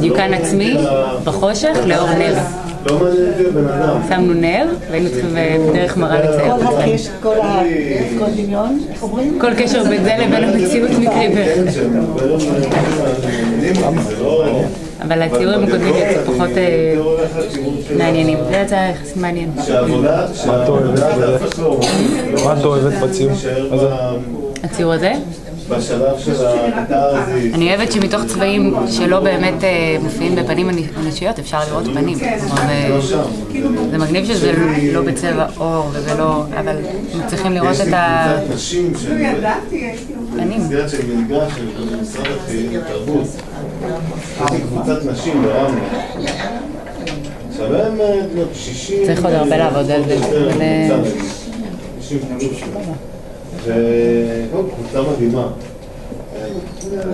דיוקן עצמי, בחושך, לאור נר. לא מעניין אותי הבן אדם. שמנו נר, והיינו צריכים בדרך מראה לצייר. כל דמיון, איך אומרים? כל קשר בין זה לבין המציאות מקרי. אבל הציורים הקודמים יצאו פחות אה, מעניינים. זה יצא יחסית מעניין. מה את אוהבת בזה? מה את אוהבת בציור? מה זה? הציור הזה? בשלב של הקטרזיס. אני אוהבת שמתוך צבעים שלא באמת אה, מופיעים בפנים אנושיות, אפשר לראות פנים. כלומר, זה- זה מגניב שזה לא בצבע עור וזה לא... אבל מצליחים לראות יש את לי ה... קבוצת נשים שאני פנים. במסגרת של מלגה של משרד התרבות. יש לי קבוצת נשים ברמלה. עכשיו הם אה, בנות 60... צריך עוד הרבה לעבוד על זה, אה, קבוצה מדהימה. 60 פלוס. וקודם כל קבוצה מדהימה.